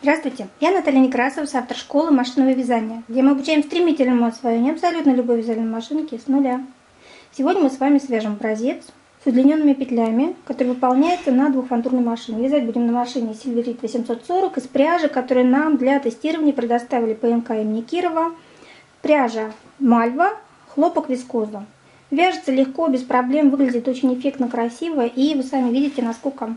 Здравствуйте, я Наталья Некрасова, автор школы машинного вязания, где мы обучаем стремительному освоению абсолютно любой вязальной машинки с нуля. Сегодня мы с вами свяжем образец с удлиненными петлями, который выполняется на двухфантурной машине. Вязать будем на машине Silverit 840 из пряжи, которую нам для тестирования предоставили ПМК имени Кирова. Пряжа Мальва, хлопок вискоза. Вяжется легко, без проблем, выглядит очень эффектно, красиво. И вы сами видите, насколько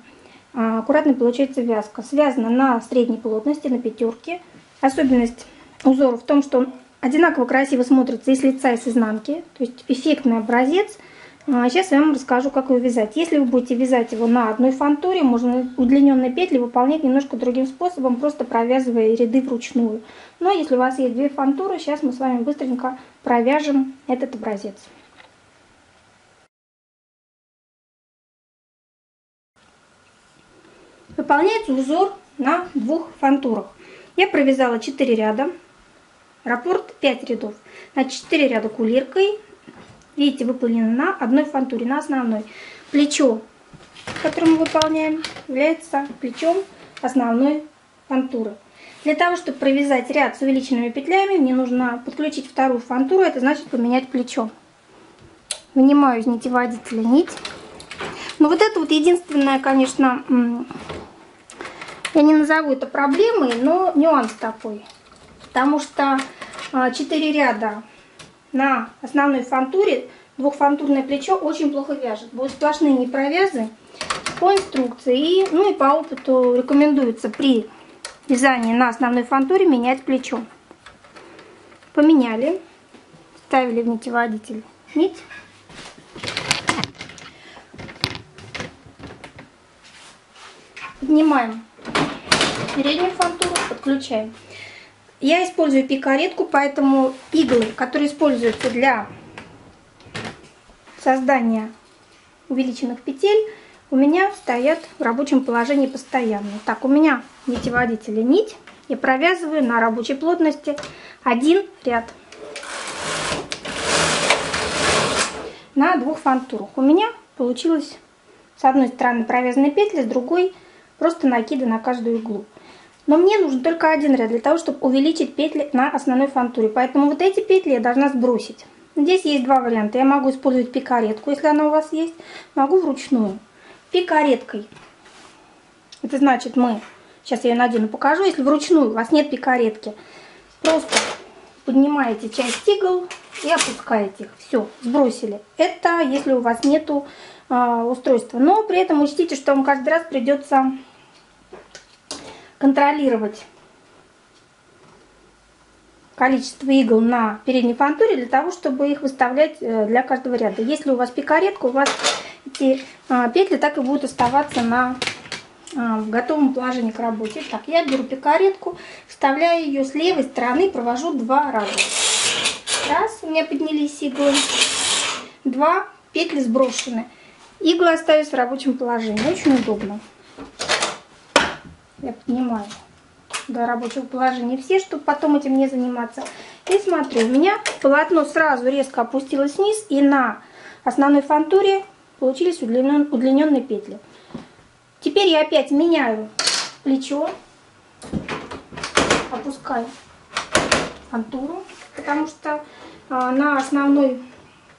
аккуратно получается вязка. Связана на средней плотности, на пятерке. Особенность узора в том, что он одинаково красиво смотрится и с лица, и с изнанки. То есть эффектный образец. Сейчас а, я вам расскажу, как его вязать. Если вы будете вязать его на одной фантуре, можно удлиненные петли выполнять немножко другим способом, просто провязывая ряды вручную. Но если у вас есть две фантуры, сейчас мы с вами быстренько провяжем этот образец. Выполняется узор на двух фантурах. Я провязала 4 ряда, раппорт 5 рядов. На 4 ряда кулиркой, видите, выполнено на одной фантуре, на основной. Плечо, которое мы выполняем, является плечом основной фантуры. Для того, чтобы провязать ряд с увеличенными петлями, мне нужно подключить вторую фантуру, это значит поменять плечо. Вынимаю из нитеводителя нить. Но вот это вот единственное, конечно, я не назову это проблемой, но нюанс такой. Потому что 4 а, ряда на основной фантуре, двухфантурное плечо очень плохо вяжет. Будут сплошные непровязы по инструкции. И, ну и по опыту рекомендуется при вязании на основной фантуре менять плечо. Поменяли. Ставили в нитеводитель нить. Поднимаем переднюю фантуру, подключаем. Я использую пикаретку, поэтому иглы, которые используются для создания увеличенных петель, у меня стоят в рабочем положении постоянно. Так, у меня нитеводителя нить. Я провязываю на рабочей плотности один ряд. На двух фантурах. У меня получилось с одной стороны провязанные петли, с другой просто накиды на каждую иглу. Но мне нужен только один ряд для того, чтобы увеличить петли на основной фантуре. Поэтому вот эти петли я должна сбросить. Здесь есть два варианта. Я могу использовать пикаретку, если она у вас есть. Могу вручную. Пикареткой. Это значит мы... Сейчас я ее надену, покажу. Если вручную у вас нет пикаретки, просто поднимаете часть игл и опускаете их. Все, сбросили. Это если у вас нету э, устройства. Но при этом учтите, что вам каждый раз придется контролировать количество игл на передней фантуре для того, чтобы их выставлять э, для каждого ряда. Если у вас пикаретка, у вас эти а, петли так и будут оставаться на а, в готовом положении к работе. Так, я беру пикаретку, вставляю ее с левой стороны, провожу два раза. Раз, у меня поднялись иглы. Два, петли сброшены. Иглы остаюсь в рабочем положении. Очень удобно. Я поднимаю до рабочего положения все, чтобы потом этим не заниматься. И смотрю, у меня полотно сразу резко опустилось вниз, и на основной фантуре получились удлиненные петли. Теперь я опять меняю плечо, опускаю фантуру, потому что а, на основной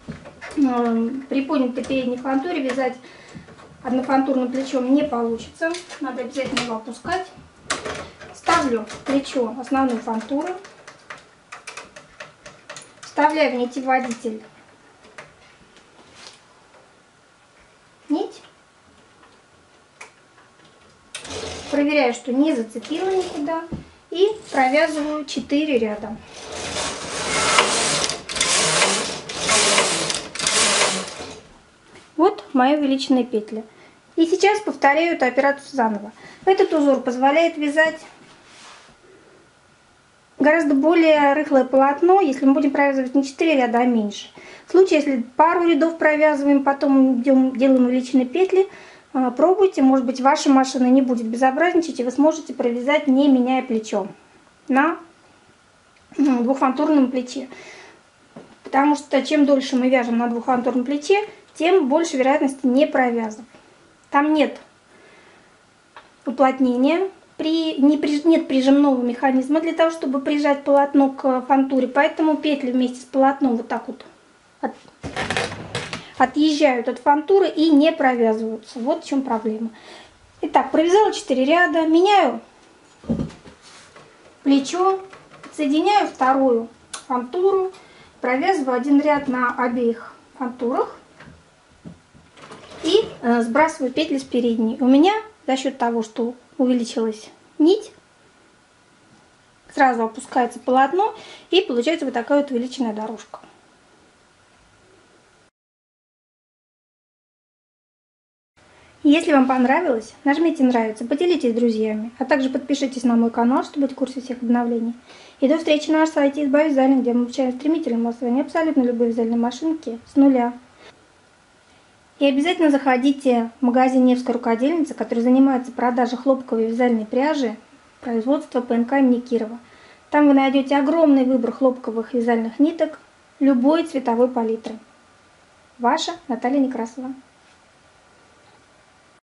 а, приподнятой передней фантуре вязать однофантурным плечом не получится. Надо обязательно его опускать. Ставлю плечо основную фантуру. Вставляю в нитеводитель нить. Проверяю, что не зацепила никуда. И провязываю 4 ряда. Вот мои увеличенные петли. И сейчас повторяю эту операцию заново. Этот узор позволяет вязать гораздо более рыхлое полотно, если мы будем провязывать не 4 ряда, а меньше. В случае, если пару рядов провязываем, потом идем, делаем увеличенные петли, а, пробуйте, может быть ваша машина не будет безобразничать, и вы сможете провязать, не меняя плечо на двухфантурном плече. Потому что чем дольше мы вяжем на двухфантурном плече, тем больше вероятности не провязов. Там нет уплотнения при, не при, нет прижимного механизма для того, чтобы прижать полотно к фантуре, поэтому петли вместе с полотном вот так вот от, отъезжают от фантуры и не провязываются. Вот в чем проблема. Итак, провязала 4 ряда, меняю плечо, соединяю вторую фантуру, провязываю один ряд на обеих фантурах сбрасываю петли с передней. У меня за счет того, что увеличилась нить, сразу опускается полотно и получается вот такая вот увеличенная дорожка. Если вам понравилось, нажмите нравится, поделитесь с друзьями, а также подпишитесь на мой канал, чтобы быть в курсе всех обновлений. И до встречи на нашем сайте Изба Вязания, где мы обучаем стремительному освоению абсолютно любой вязальной машинки с нуля. И обязательно заходите в магазин Невская рукодельница, который занимается продажей хлопковой вязальной пряжи производства ПНК имени Кирова. Там вы найдете огромный выбор хлопковых вязальных ниток любой цветовой палитры. Ваша Наталья Некрасова.